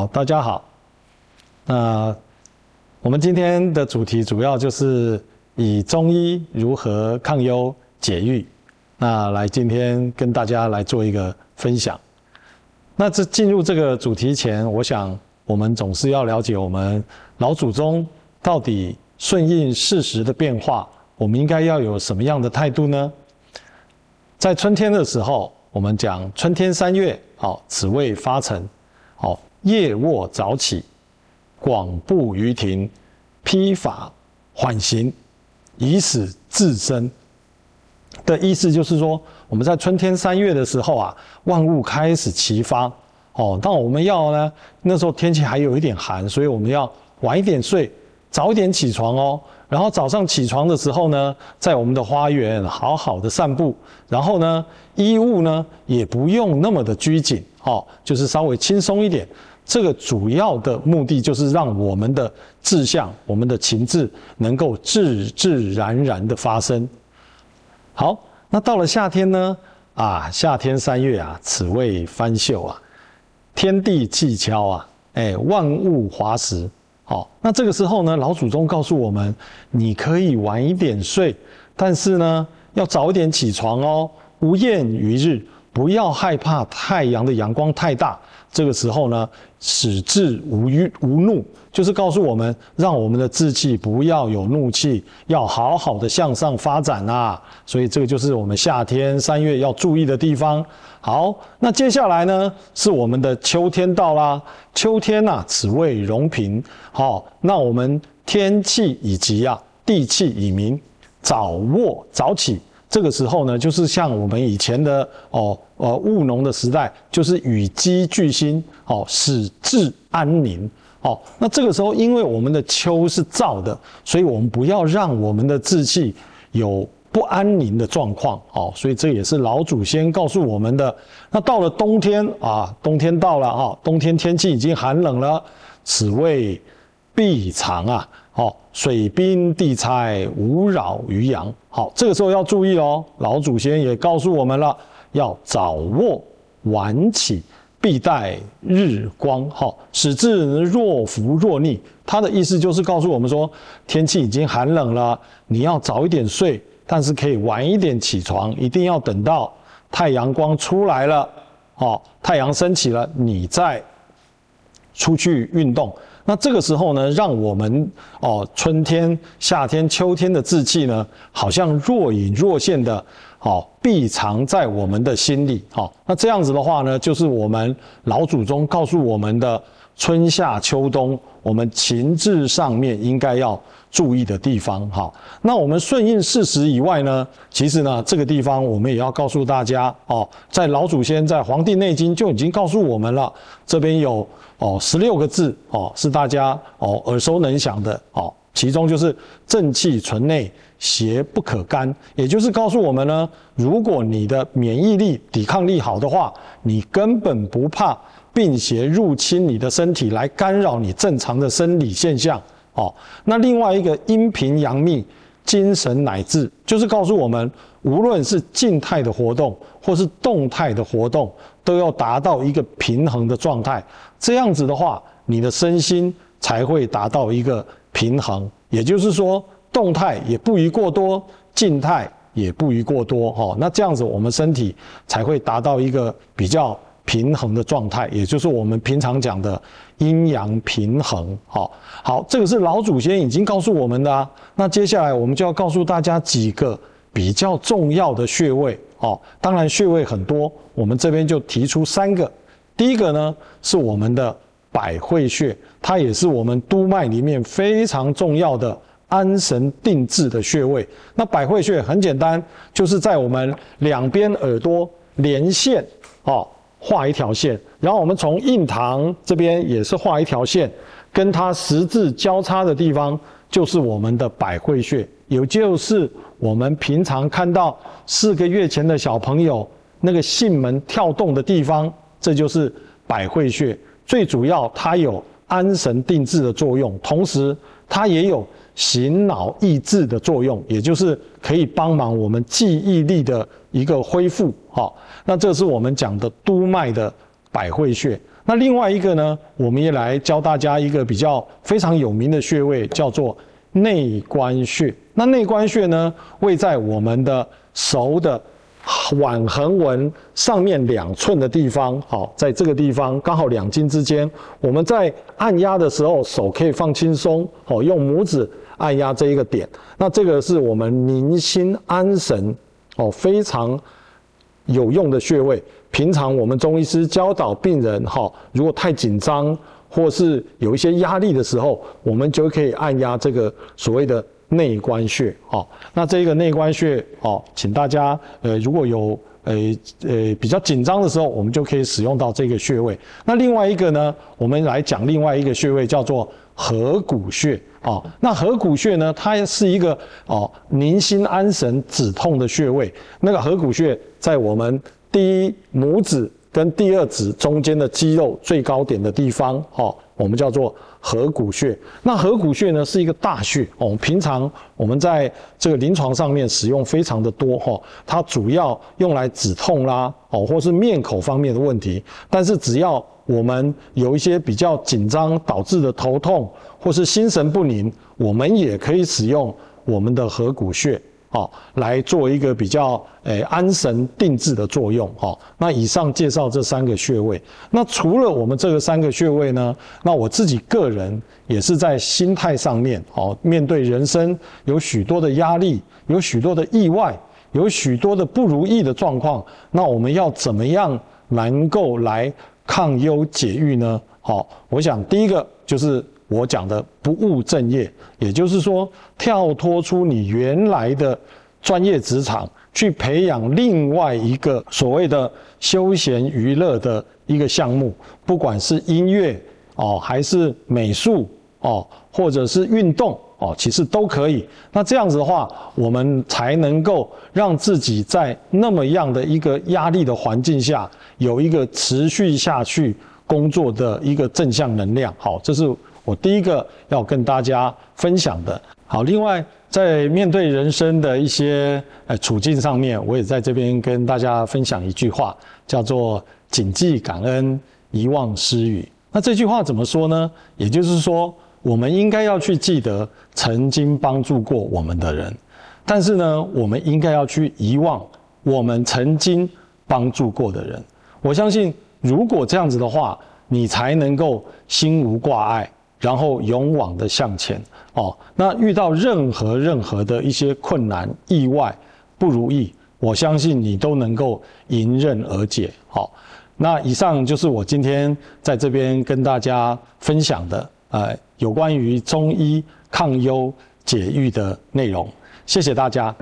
好，大家好。那我们今天的主题主要就是以中医如何抗忧解郁，那来今天跟大家来做一个分享。那这进入这个主题前，我想我们总是要了解我们老祖宗到底顺应事实的变化，我们应该要有什么样的态度呢？在春天的时候，我们讲春天三月，好，此谓发陈，好。夜卧早起，广步于庭，披发缓行，以使自身。的意思就是说，我们在春天三月的时候啊，万物开始齐发哦。但我们要呢，那时候天气还有一点寒，所以我们要晚一点睡，早一点起床哦。然后早上起床的时候呢，在我们的花园好好的散步。然后呢，衣物呢也不用那么的拘谨哦，就是稍微轻松一点。这个主要的目的就是让我们的志向、我们的情志能够自自然然的发生。好，那到了夏天呢？啊，夏天三月啊，此谓翻秀啊，天地气悄啊，哎，万物华实。好，那这个时候呢，老祖宗告诉我们，你可以晚一点睡，但是呢，要早一点起床哦，无厌于日，不要害怕太阳的阳光太大。这个时候呢，使志无欲无怒，就是告诉我们，让我们的志气不要有怒气，要好好的向上发展啊。所以这个就是我们夏天三月要注意的地方。好，那接下来呢，是我们的秋天到啦。秋天呐，此谓荣平。好，那我们天气以及啊地气已明，早卧早起。这个时候呢，就是像我们以前的哦，呃，务农的时代，就是与鸡俱兴，哦，使志安宁，哦，那这个时候，因为我们的秋是燥的，所以我们不要让我们的志气有不安宁的状况，哦，所以这也是老祖先告诉我们的。那到了冬天啊，冬天到了啊，冬天天气已经寒冷了，此谓闭藏啊。水冰地拆，无扰于阳。好，这个时候要注意哦。老祖先也告诉我们了，要早卧晚起，必待日光。好，使志若伏若逆。他的意思就是告诉我们说，天气已经寒冷了，你要早一点睡，但是可以晚一点起床，一定要等到太阳光出来了，好，太阳升起了，你再出去运动。那这个时候呢，让我们哦，春天、夏天、秋天的志气呢，好像若隐若现的，哦，必藏在我们的心里。好，那这样子的话呢，就是我们老祖宗告诉我们的春夏秋冬，我们情志上面应该要注意的地方。哈，那我们顺应事实以外呢，其实呢，这个地方我们也要告诉大家哦，在老祖先在《黄帝内经》就已经告诉我们了，这边有。哦，十六个字哦，是大家哦耳熟能详的哦。其中就是正气存内，邪不可干，也就是告诉我们呢，如果你的免疫力、抵抗力好的话，你根本不怕病邪入侵你的身体来干扰你正常的生理现象哦。那另外一个阴平阳秘，精神乃至，就是告诉我们，无论是静态的活动或是动态的活动，都要达到一个平衡的状态。这样子的话，你的身心才会达到一个平衡。也就是说，动态也不宜过多，静态也不宜过多。哈，那这样子我们身体才会达到一个比较平衡的状态，也就是我们平常讲的阴阳平衡。好，好，这个是老祖先已经告诉我们的啊。那接下来我们就要告诉大家几个比较重要的穴位。哦，当然穴位很多，我们这边就提出三个。第一个呢，是我们的百会穴，它也是我们督脉里面非常重要的安神定志的穴位。那百会穴很简单，就是在我们两边耳朵连线，哦，画一条线，然后我们从印堂这边也是画一条线，跟它十字交叉的地方就是我们的百会穴，也就是我们平常看到四个月前的小朋友那个囟门跳动的地方。这就是百会穴，最主要它有安神定志的作用，同时它也有醒脑益智的作用，也就是可以帮忙我们记忆力的一个恢复。好，那这是我们讲的督脉的百会穴。那另外一个呢，我们也来教大家一个比较非常有名的穴位，叫做内关穴。那内关穴呢，位在我们的手的腕横纹上面两寸的地方。好，在这个地方刚好两筋之间，我们在按压的时候，手可以放轻松。好，用拇指按压这一个点。那这个是我们宁心安神哦，非常有用的穴位。平常我们中医师教导病人，哈，如果太紧张或是有一些压力的时候，我们就可以按压这个所谓的内关穴，哦。那这个内关穴，哦，请大家，呃，如果有，呃，呃，比较紧张的时候，我们就可以使用到这个穴位。那另外一个呢，我们来讲另外一个穴位，叫做合谷穴，哦。那合谷穴呢，它是一个，哦，宁心安神止痛的穴位。那个合谷穴在我们。第一拇指跟第二指中间的肌肉最高点的地方，哦，我们叫做合谷穴。那合谷穴呢是一个大穴哦，平常我们在这个临床上面使用非常的多哈。它主要用来止痛啦，哦，或是面口方面的问题。但是只要我们有一些比较紧张导致的头痛或是心神不宁，我们也可以使用我们的合谷穴。好，来做一个比较诶安神定志的作用。好，那以上介绍这三个穴位。那除了我们这个三个穴位呢，那我自己个人也是在心态上面，哦，面对人生有许多的压力，有许多的意外，有许多的不如意的状况。那我们要怎么样能够来抗忧解郁呢？好，我想第一个就是。我讲的不务正业，也就是说，跳脱出你原来的专业职场，去培养另外一个所谓的休闲娱乐的一个项目，不管是音乐哦，还是美术哦，或者是运动哦，其实都可以。那这样子的话，我们才能够让自己在那么样的一个压力的环境下，有一个持续下去工作的一个正向能量。好，这是。我第一个要跟大家分享的，好，另外在面对人生的一些呃处境上面，我也在这边跟大家分享一句话，叫做“谨记感恩，遗忘失语”。那这句话怎么说呢？也就是说，我们应该要去记得曾经帮助过我们的人，但是呢，我们应该要去遗忘我们曾经帮助过的人。我相信，如果这样子的话，你才能够心无挂碍。然后勇往的向前哦，那遇到任何任何的一些困难、意外、不如意，我相信你都能够迎刃而解。好，那以上就是我今天在这边跟大家分享的，呃，有关于中医抗忧解郁的内容。谢谢大家。